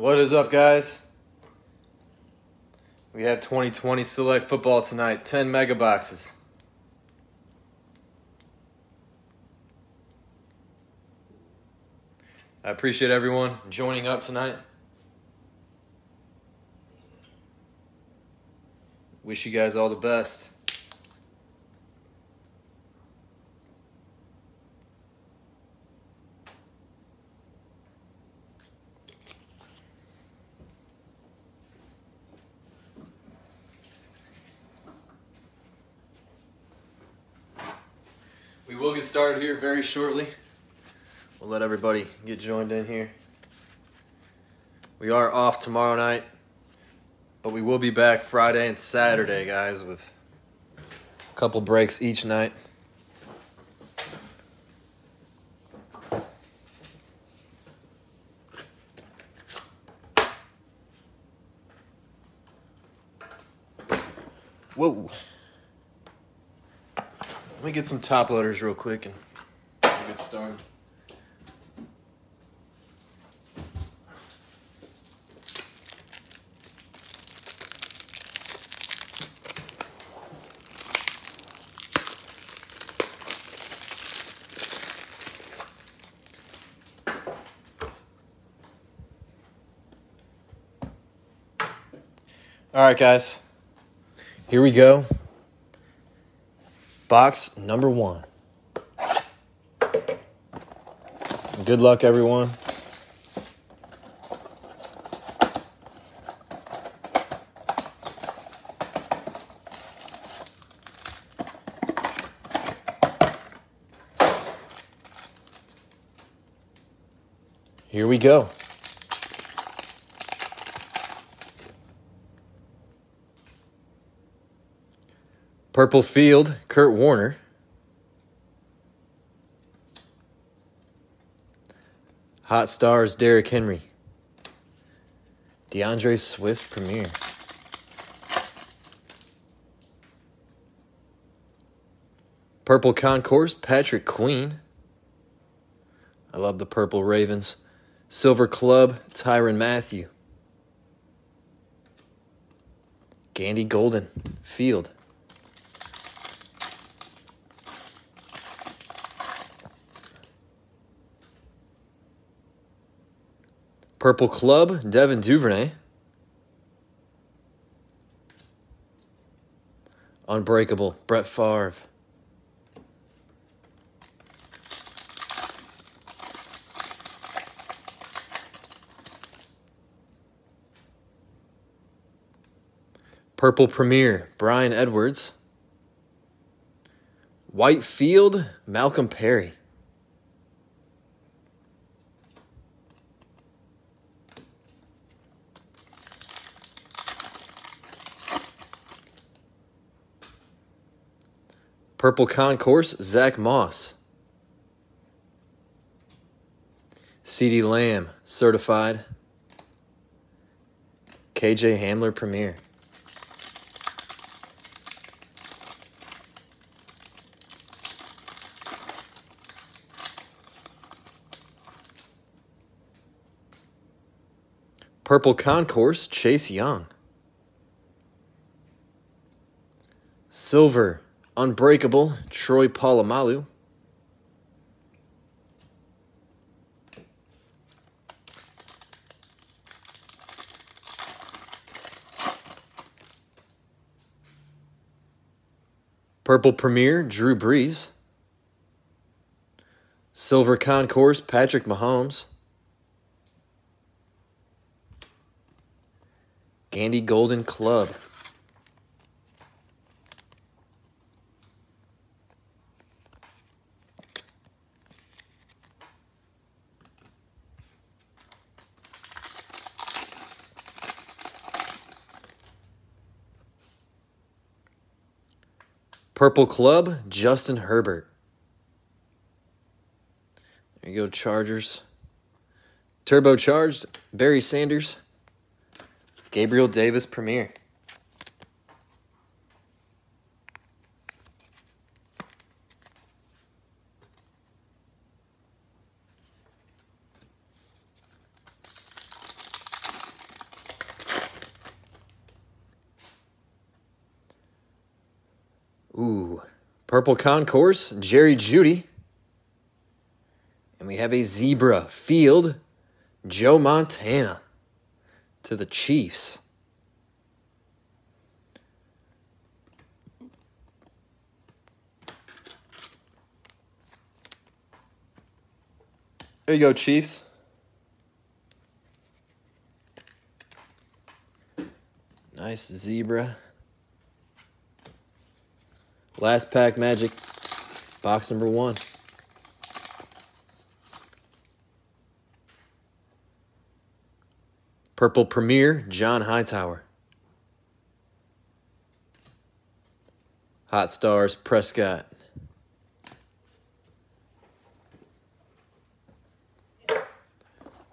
What is up, guys? We have 2020 Select Football tonight, 10 mega boxes. I appreciate everyone joining up tonight. Wish you guys all the best. We will get started here very shortly. We'll let everybody get joined in here. We are off tomorrow night, but we will be back Friday and Saturday, guys, with a couple breaks each night. Whoa. Let me get some top loaders real quick and started. All right, guys. Here we go. Box number one. Good luck, everyone. Here we go. Purple Field, Kurt Warner. Hot Stars, Derrick Henry. DeAndre Swift Premier. Purple Concourse, Patrick Queen. I love the Purple Ravens. Silver Club, Tyrann Mathieu. Gandy Golden, Field. Purple Club, Devin Duvernay. Unbreakable, Brett Favre. Purple Premier, Bryan Edwards. White Field, Malcolm Perry. Purple Concourse, Zach Moss. CeeDee Lamb, certified. KJ Hamler, Premier. Purple Concourse, Chase Young. Silver, Unbreakable, Troy Polamalu. Purple Premier, Drew Brees. Silver Concourse, Patrick Mahomes. Gandy Golden Club. Purple Club, Justin Herbert. There you go, Chargers. Turbocharged, Barry Sanders. Gabriel Davis Premier. Ooh. Purple Concourse, Jerry Jeudy. And we have a zebra field, Joe Montana to the Chiefs. There you go, Chiefs. Nice zebra. Last pack magic, box number one. Purple Premier, John Hightower. Hot Stars, Prescott.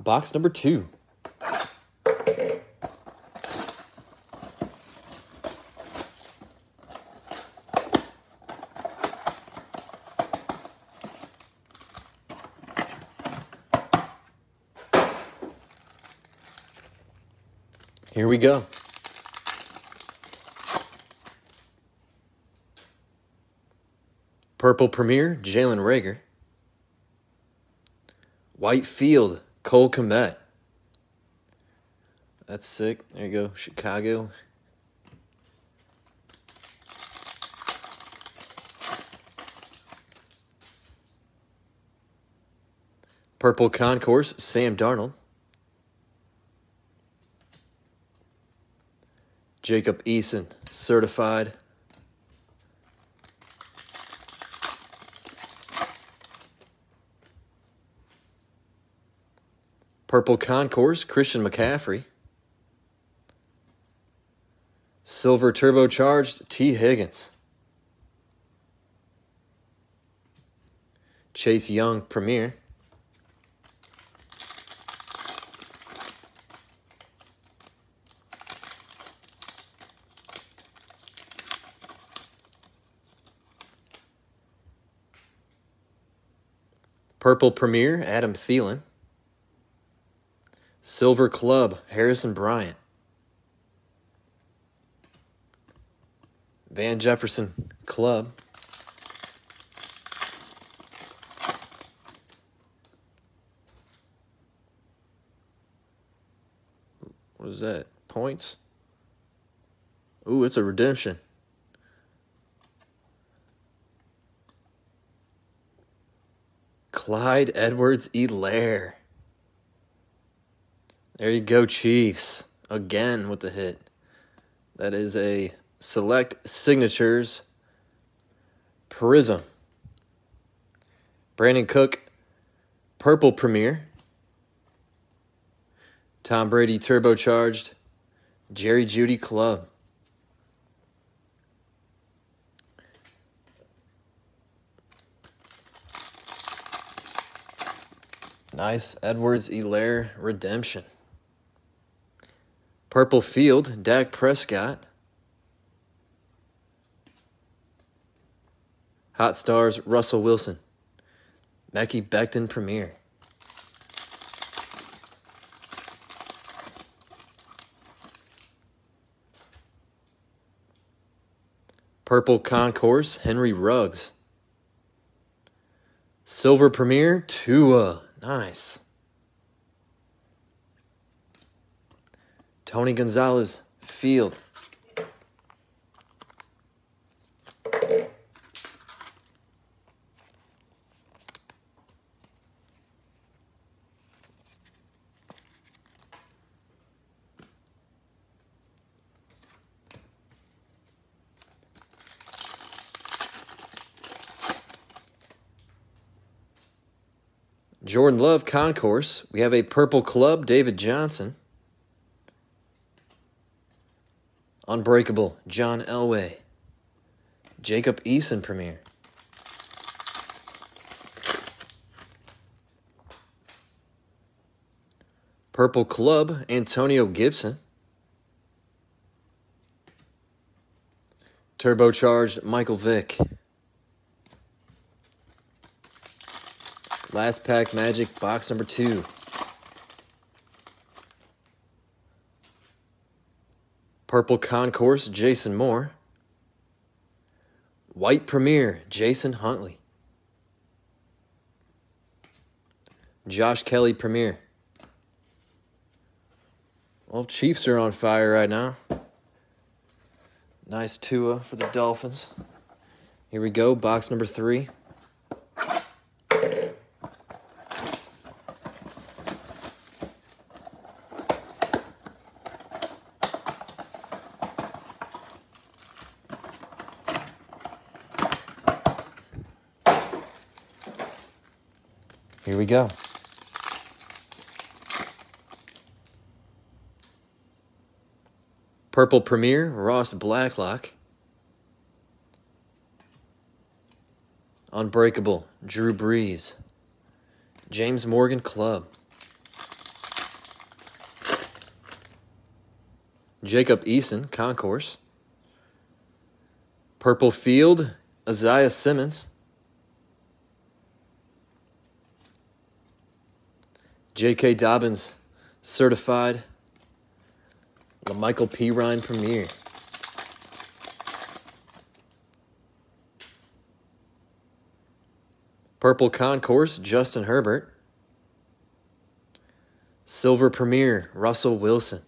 Box number two. Here we go. Purple Premier, Jalen Reagor. White Field, Cole Kmet. That's sick. There you go, Chicago. Purple Concourse, Sam Darnold. Jacob Eason, certified. Purple Concourse, Christian McCaffrey. Silver Turbocharged, Tee Higgins. Chase Young, Premier. Purple Premier, Adam Thielen. Silver Club, Harrison Bryant. Van Jefferson Club. What is that? Points? Ooh, it's a redemption. Clyde Edwards Helaire. There you go, Chiefs. Again with the hit. That is a select signatures Prism. Brandon Cook, Purple Premier. Tom Brady Turbocharged. Jerry Jeudy Club. Nice Edwards Helaire redemption. Purple Field, Dak Prescott. Hot Stars, Russell Wilson. Mekhi Becton Premier. Purple Concourse, Henry Ruggs. Silver Premier, Tua. Nice. Tony Gonzalez, Field. Jordan Love Concourse. We have a Purple Club, David Johnson. Unbreakable, John Elway. Jacob Eason Premier. Purple Club, Antonio Gibson. Turbocharged, Michael Vick. Last pack magic, box number two. Purple Concourse, Jason Moore. White Premier, Jason Huntley. Josh Kelley Premier. Well, Chiefs are on fire right now. Nice Tua for the Dolphins. Here we go, box number three. Here we go. Purple Premier, Ross Blacklock. Unbreakable, Drew Brees. James Morgan Club. Jacob Eason, Concourse. Purple Field, Isaiah Simmons. J.K. Dobbins, Certified. La'Mical Perine Premier. Purple Concourse, Justin Herbert. Silver Premier, Russell Wilson.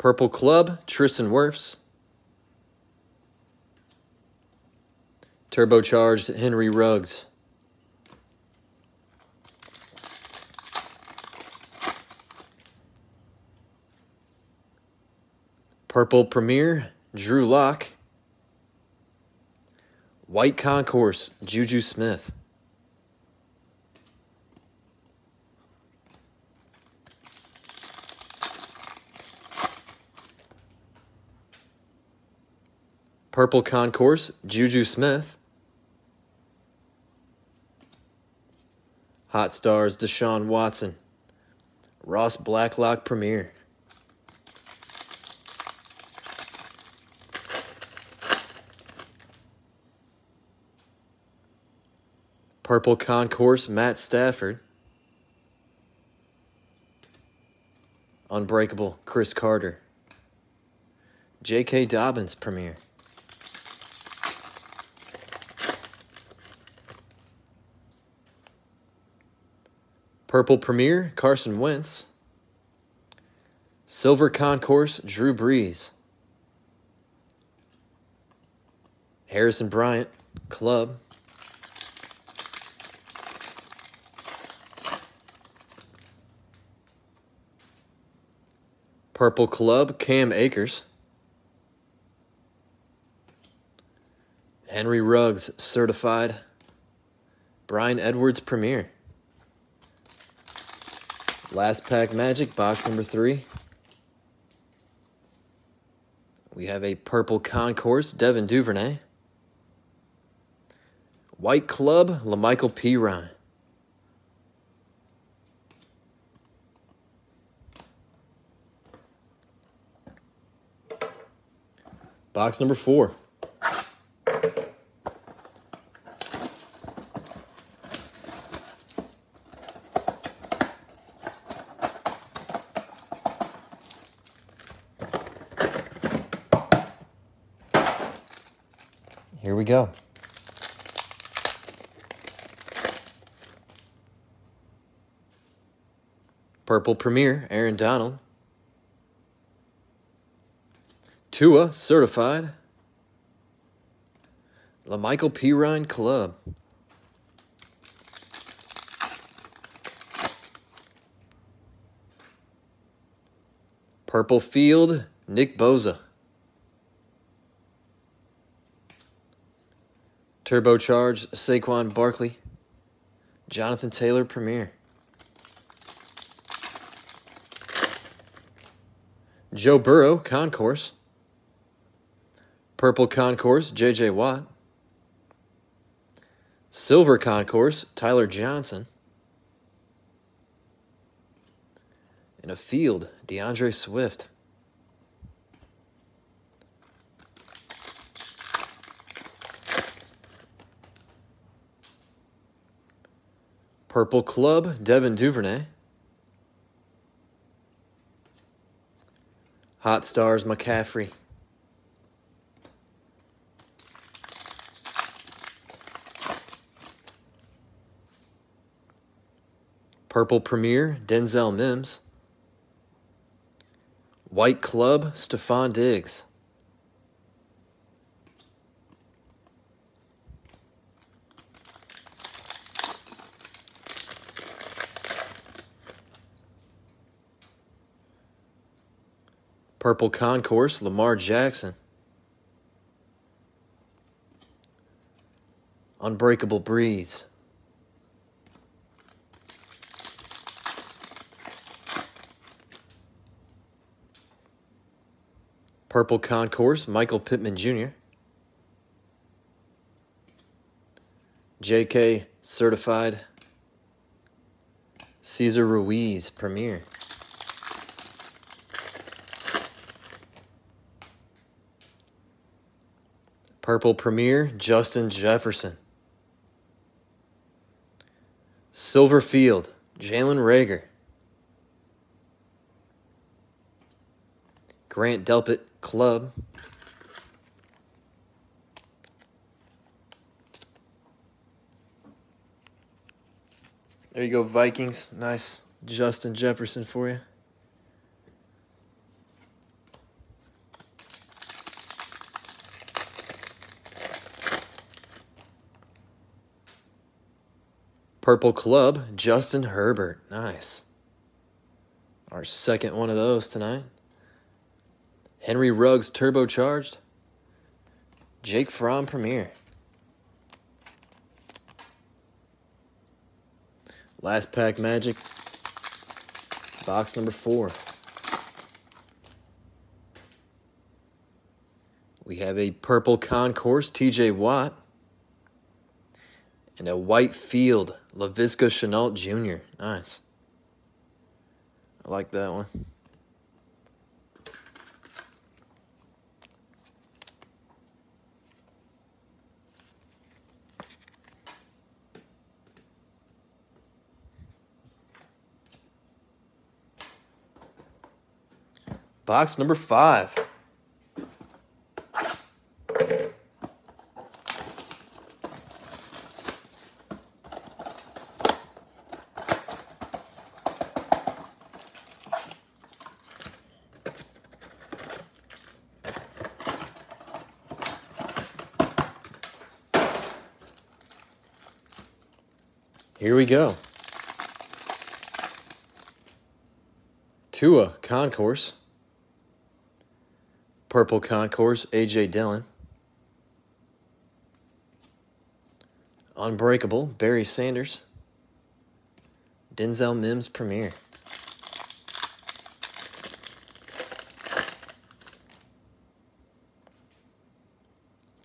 Purple Club, Tristan Wirfs. Turbocharged Henry Ruggs. Purple Premier, Drew Lock. White Concourse, Juju Smith. Purple Concourse, Juju Smith. Hot Stars, Deshaun Watson. Ross Blacklock Premier. Purple Concourse, Matt Stafford. Unbreakable, Cris Carter. J.K. Dobbins Premier. Purple Premier, Carson Wentz. Silver Concourse, Drew Brees. Harrison Bryant, Club. Purple Club, Cam Akers. Henry Ruggs, Certified. Bryan Edwards, Premier. Last pack magic, box number three. We have a purple concourse, Devin Duvernay. White club, La'Mical Perine. Box number four. Here we go. Purple Premier, Aaron Donald. Tua, certified. La'Mical Perine Club. Purple Field, Nick Bosa. Turbocharged Saquon Barkley. Jonathan Taylor Premier. Joe Burrow Concourse. Purple Concourse JJ Watt. Silver Concourse Tyler Johnson. In a field, DeAndre Swift. Purple Club, Devin Duvernay. Hot Stars, McCaffrey. Purple Premier, Denzel Mims. White Club, Stefon Diggs. Purple Concourse, Lamar Jackson. Unbreakable Brees. Purple Concourse, Michael Pittman Jr. JK Certified. Cesar Ruiz Premier. Purple Premier, Justin Jefferson. Silver Field, Jalen Reagor. Grant Delpit Club. There you go, Vikings. Nice Justin Jefferson for you. Purple Club, Justin Herbert. Nice. Our second one of those tonight. Henry Ruggs turbocharged. Jake Fromm Premier. Last pack magic. Box number four. We have a purple concourse, TJ Watt. And a white field, Laviska Shenault Jr. Nice. I like that one. Box number five. Here we go. Tua Concourse. Purple Concourse, AJ Dillon. Unbreakable, Barry Sanders. Denzel Mims Premier.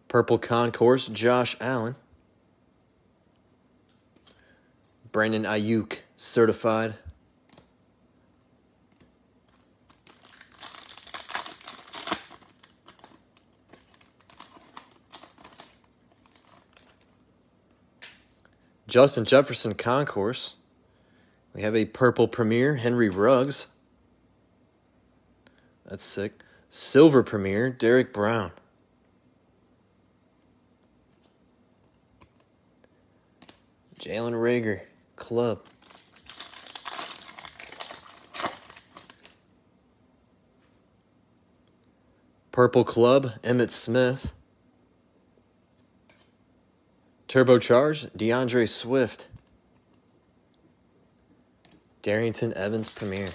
Purple Concourse, Josh Allen. Brandon Aiyuk certified. Justin Jefferson Concourse. We have a purple Premier, Henry Ruggs. That's sick. Silver Premier, Derrick Brown. Jalen Reagor, Club. Purple Club, Emmitt Smith. Turbocharge, DeAndre Swift. Darrynton Evans Premier.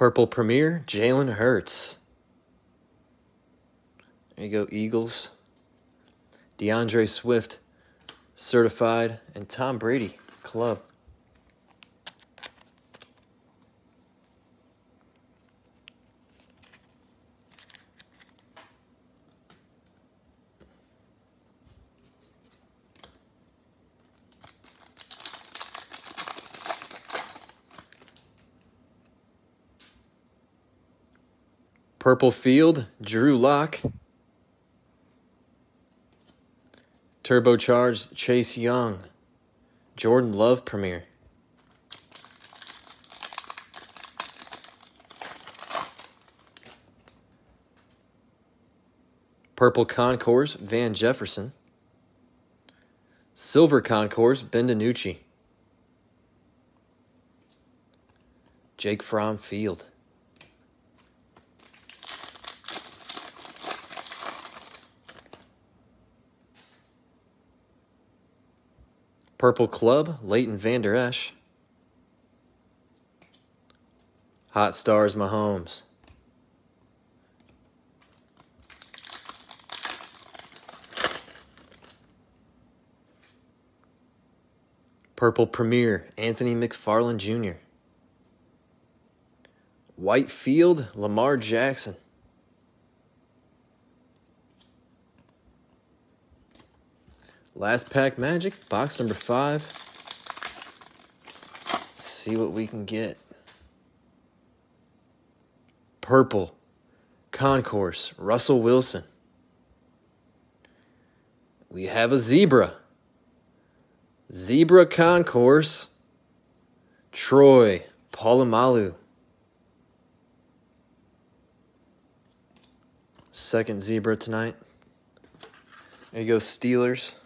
Purple Premier, Jalen Hurts. There you go, Eagles. DeAndre Swift, certified, and Tom Brady, club. Purple Field, Drew Lock. Turbocharged, Chase Young. Jordan Love Premier. Purple Concourse, Van Jefferson. Silver Concourse, Ben DiNucci. Jake Fromm Field. Purple Club, Leighton Vander Esch. Hot Stars Mahomes. Purple Premier, Anthony McFarland Jr. White Field, Lamar Jackson. Last pack magic, box number five. Let's see what we can get. Purple, Concourse, Russell Wilson. We have a zebra. Zebra Concourse, Troy Polamalu. Second zebra tonight. There you go, Steelers.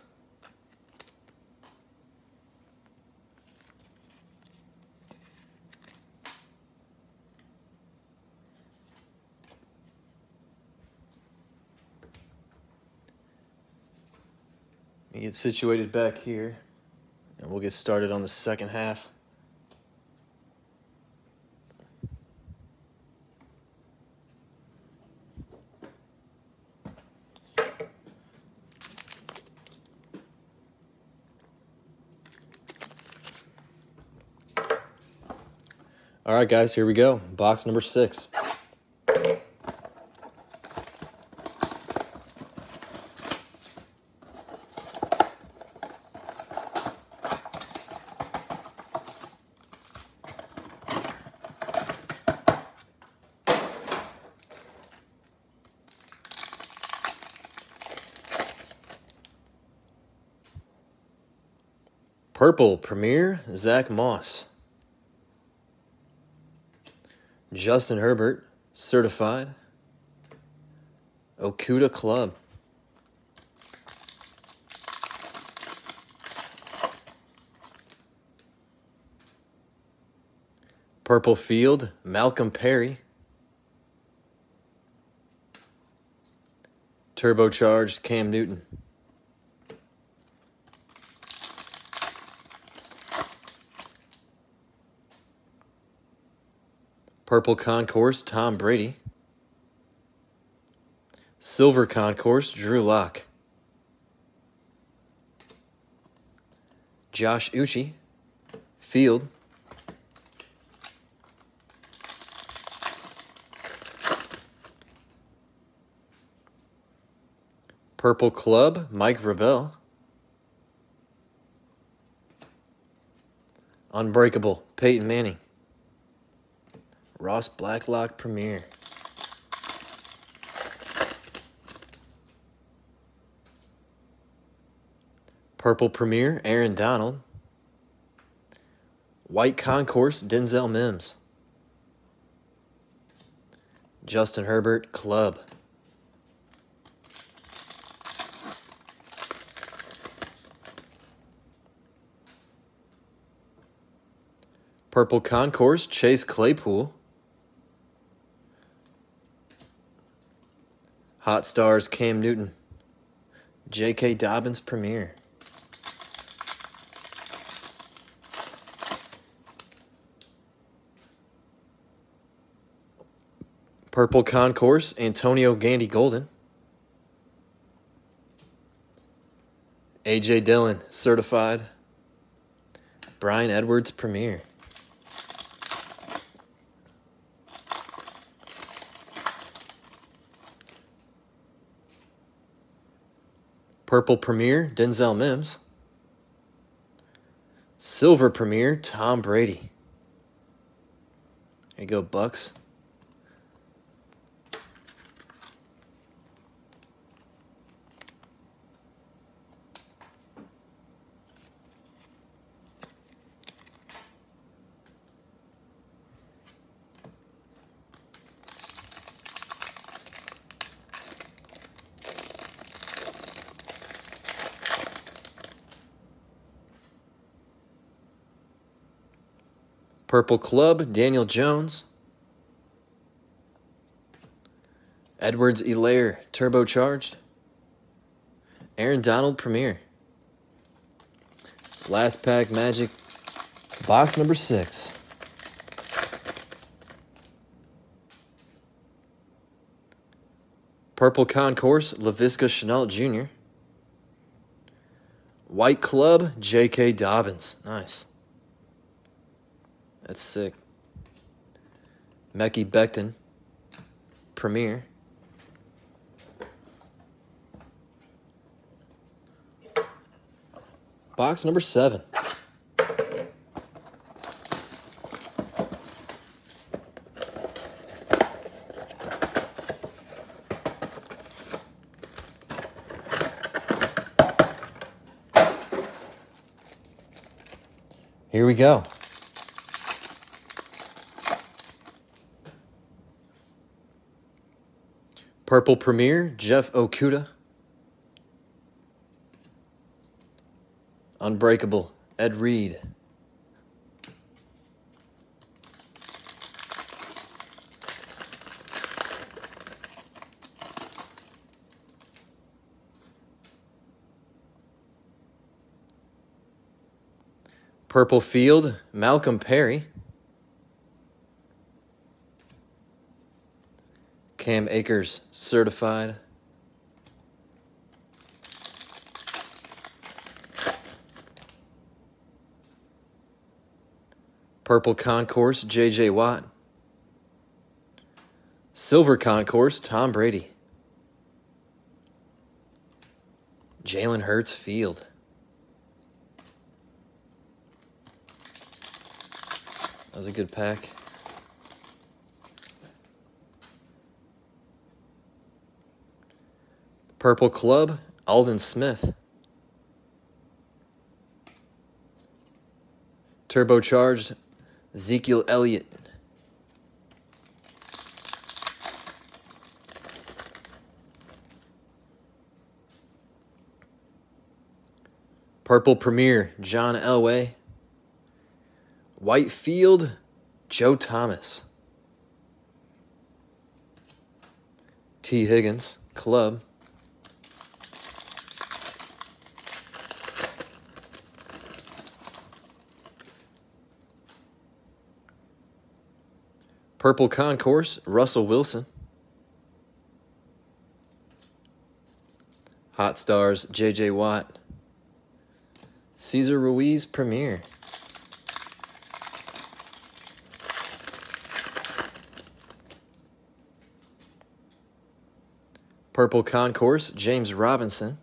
Let me get situated back here, and we'll get started on the second half. All right, guys, here we go. Box number six. Purple Premier Zach Moss. Justin Herbert, certified. Okudah Club. Purple Field, Malcolm Perry. Turbocharged Cam Newton. Purple Concourse, Tom Brady. Silver Concourse, Drew Lock. Josh Uche, Field. Purple Club, Mike Vrabel. Unbreakable, Peyton Manning. Ross Blacklock Premier. Purple Premier, Aaron Donald. White Concourse, Denzel Mims. Justin Herbert, Club. Purple Concourse, Chase Claypool. Hot Stars, Cam Newton. J.K. Dobbins Premier. Purple Concourse, Antonio Gandy Golden. AJ Dillon, certified. Bryan Edwards Premier. Purple Premier, Denzel Mims. Silver Premier, Tom Brady. There you go, Bucks. Purple Club, Daniel Jones. Edwards Helaire, turbocharged. Aaron Donald, Premier. Last pack Magic, box number six. Purple Concourse, Laviska Shenault Jr. White Club, J.K. Dobbins. Nice. That's sick. Mekhi Becton, Premier. Box number seven. Here we go. Purple Premier, Jeff Okudah. Unbreakable, Ed Reed. Purple Field, Malcolm Perry. Cam Akers, certified. Purple Concourse, J.J. Watt. Silver Concourse, Tom Brady. Jalen Hurts Field. That was a good pack. Purple Club, Aldon Smith. Turbocharged, Ezekiel Elliott. Purple Premier, John Elway. White Field, Joe Thomas. Tee Higgins, Club. Purple Concourse, Russell Wilson. Hot Stars, J.J. Watt. Cesar Ruiz, Premier. Purple Concourse, James Robinson.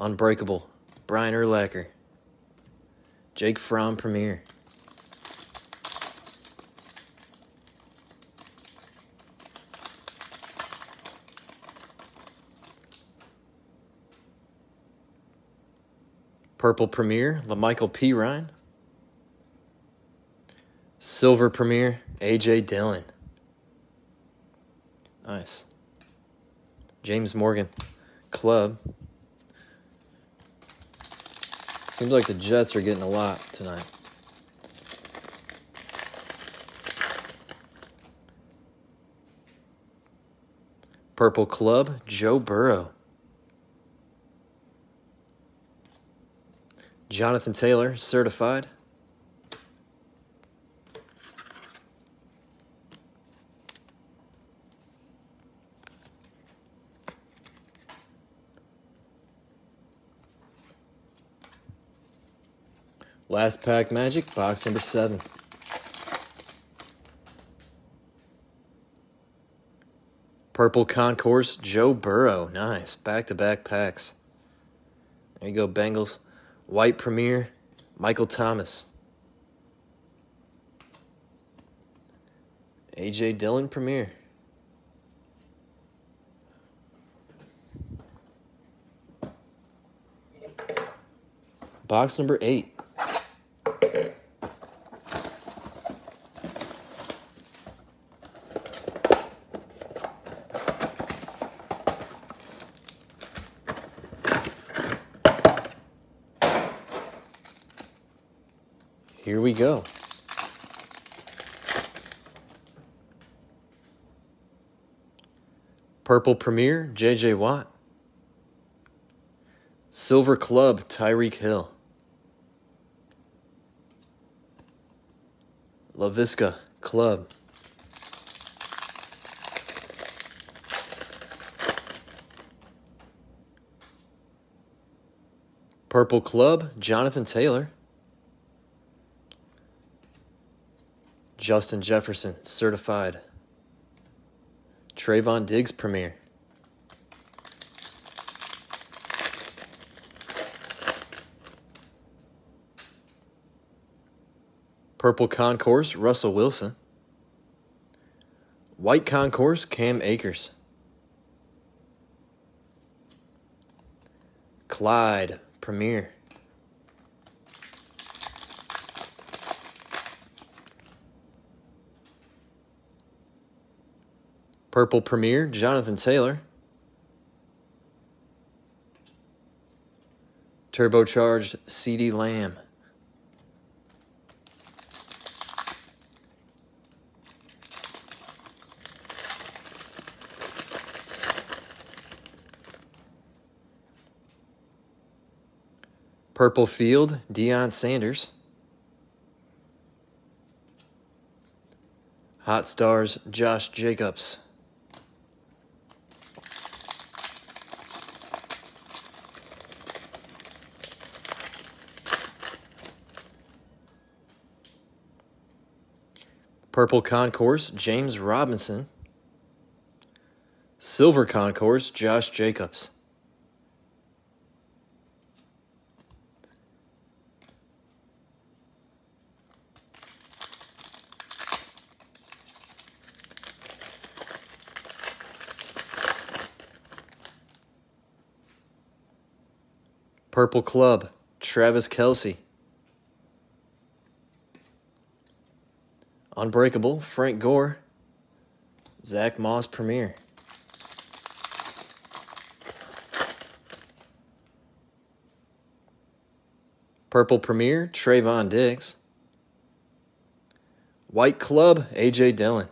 Unbreakable, Brian Urlacher. Jake Fromm, Premier. Purple Premier, La'Mical Perine. Silver Premier, AJ Dillon. Nice. James Morgan, Club. Seems like the Jets are getting a lot tonight. Purple Club, Joe Burrow. Jonathan Taylor, certified. Last pack magic, box number seven. Purple Concourse, Joe Burrow. Nice. Back to back packs. There you go, Bengals. White Premier, Michael Thomas. AJ Dillon Premier. Box number eight. Here we go. Purple Premier, J.J. Watt. Silver Club, Tyreek Hill. Laviska Club. Purple Club, Jonathan Taylor. Justin Jefferson, certified. Trevon Diggs, Premier. Purple Concourse, Russell Wilson. White Concourse, Cam Akers. Clyde, Premier. Purple Premier, Jonathan Taylor. Turbocharged CeeDee Lamb. Purple Field, Deion Sanders. Hot Stars, Josh Jacobs. Purple Concourse, James Robinson. Silver Concourse, Josh Jacobs. Purple Club, Travis Kelce. Unbreakable, Frank Gore. Zach Moss Premier. Purple Premier, Trevon Diggs. White Club, AJ Dillon.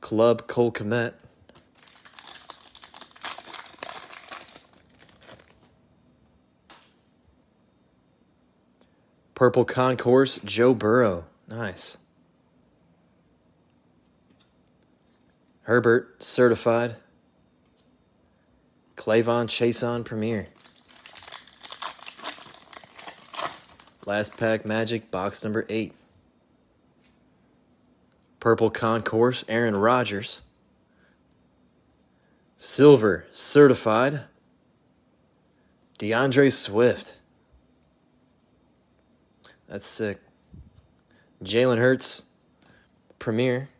Club Cole Kmet. Purple Concourse, Joe Burrow. Nice. Herbert, certified. K'Lavon Chaisson Premier. Last pack Magic, box number eight. Purple Concourse, Aaron Rodgers. Silver, certified. DeAndre Swift. That's sick. Jalen Hurts, Premier.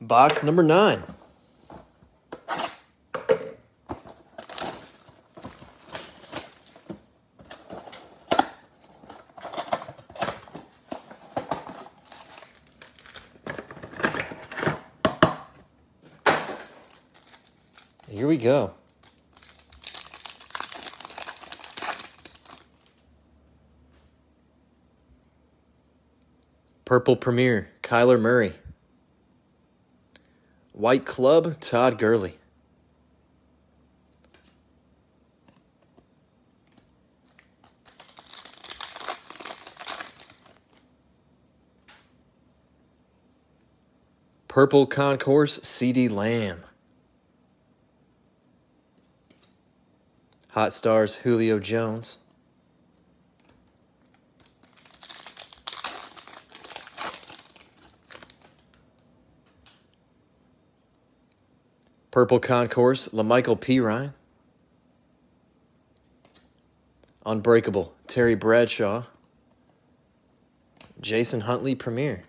Box number nine. Here we go. Purple Premier, Kyler Murray. White Club, Todd Gurley. Purple Concourse, CeeDee Lamb. Hot Stars, Julio Jones. Purple Concourse, La'Mical Perine. Unbreakable, Terry Bradshaw. Jason Huntley Premier.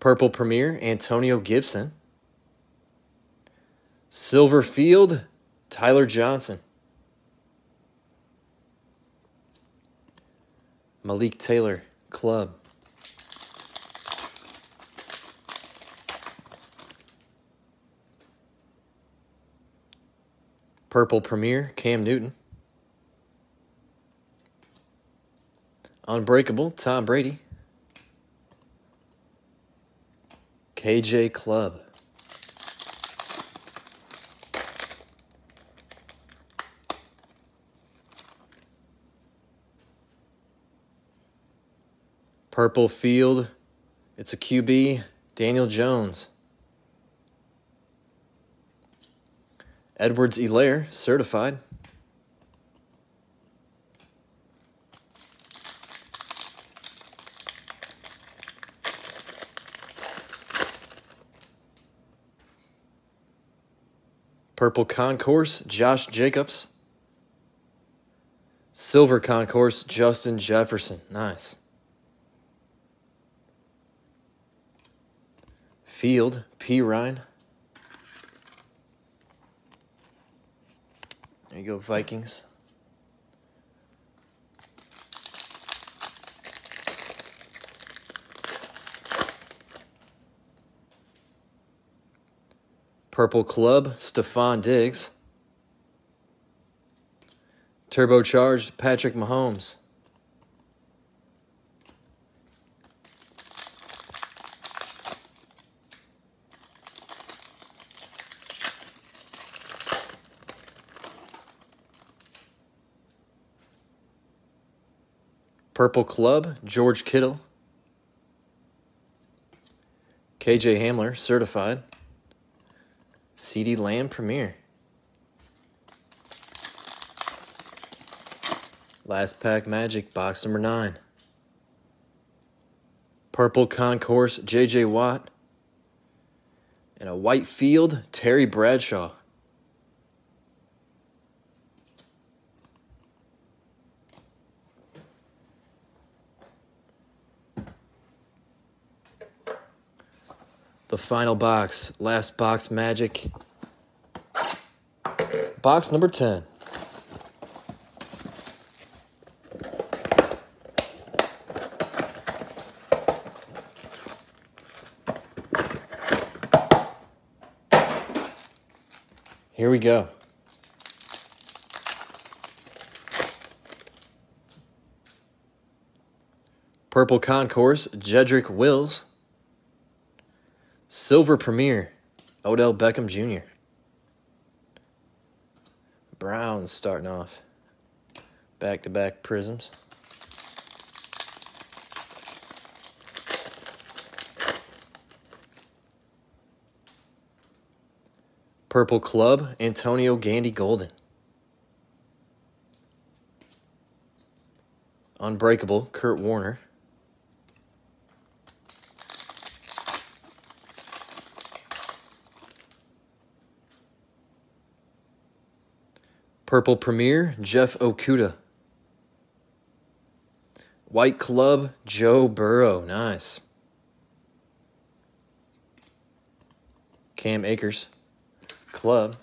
Purple Premier, Antonio Gibson. Silver Field, Tyler Johnson. Malik Taylor, club. Purple Premier, Cam Newton. Unbreakable, Tom Brady. KJ Club. Purple Field. It's a QB, Daniel Jones. Edwards Helaire, certified. Purple Concourse, Josh Jacobs. Silver Concourse, Justin Jefferson. Nice. Field, Perine. There you go, Vikings. Purple Club, Stefon Diggs. Turbocharged, Patrick Mahomes. Purple Club, George Kittle. KJ Hamler, certified. CeeDee Lamb Premier. Last pack magic, box number nine. Purple Concourse, JJ Watt. And a white field, Terry Bradshaw. The final box, last box magic. Box number 10. Here we go. Purple Concourse, Jedrick Wills. Silver Premier, Odell Beckham Jr. Browns starting off. Back to back prisms. Purple Club, Antonio Gandy Golden. Unbreakable, Kurt Warner. Purple Premier, Jeff Okudah. White Club, Joe Burrow. Nice. Cam Akers. Club.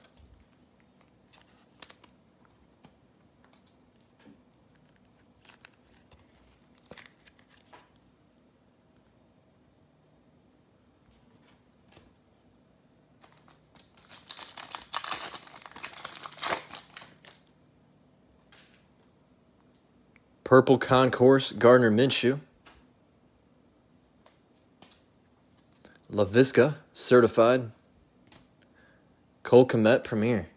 Purple Concourse, Gardner Minshew. Laviska, certified. Cole Kmet, Premier.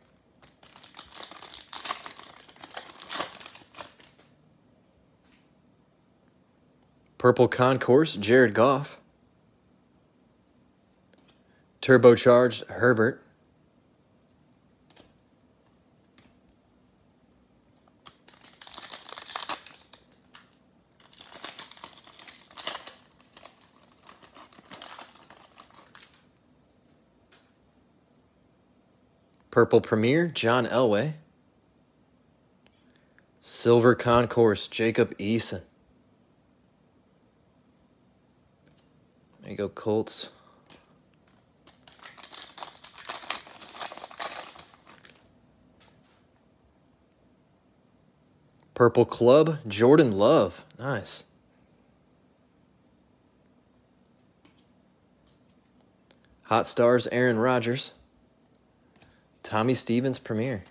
Purple Concourse, Jared Goff. Turbocharged, Herbert. Purple Premier, John Elway. Silver Concourse, Jacob Eason. There you go, Colts. Purple Club, Jordan Love. Nice. Hot Stars, Aaron Rodgers. Tommy Stevens Premier.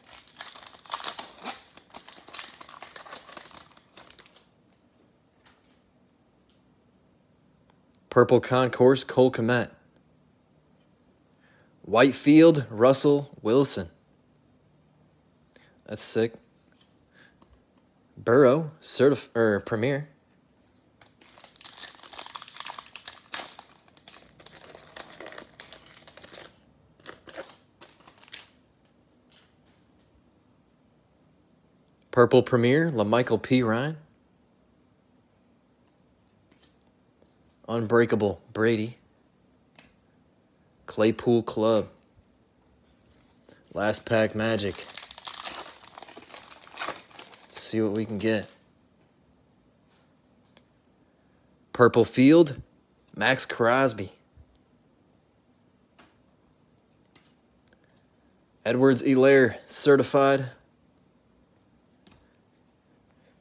Purple Concourse, Cole Kmet. Whitefield, Russell Wilson. That's sick. Burrow, certif- er, or Premier. Purple Premier, La'Mical Perine. Unbreakable, Brady. Claypool Club. Last pack magic. Let's see what we can get. Purple Field, Maxx Crosby. Edwards Helaire certified.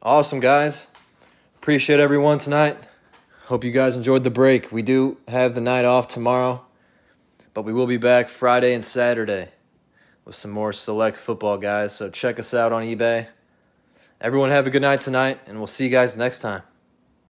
Awesome, guys. Appreciate everyone tonight. Hope you guys enjoyed the break. We do have the night off tomorrow, but we will be back Friday and Saturday with some more select football guys. So check us out on eBay. Everyone have a good night tonight, and we'll see you guys next time.